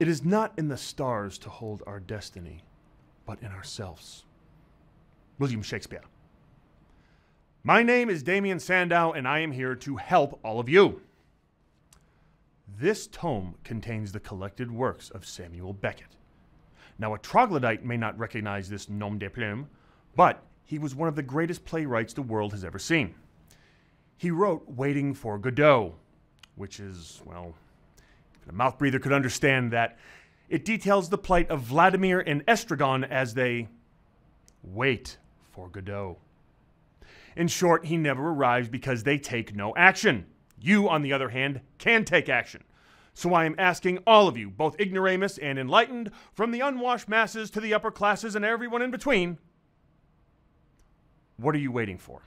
It is not in the stars to hold our destiny, but in ourselves. William Shakespeare. My name is Damien Sandow, and I am here to help all of you. This tome contains the collected works of Samuel Beckett. Now, a troglodyte may not recognize this nom de plume, but he was one of the greatest playwrights the world has ever seen. He wrote Waiting for Godot, which is, well, a mouth breather could understand that. It details the plight of Vladimir and Estragon as they wait for Godot. In short, he never arrives because they take no action. You, on the other hand, can take action. So I am asking all of you, both ignoramus and enlightened, from the unwashed masses to the upper classes and everyone in between, what are you waiting for?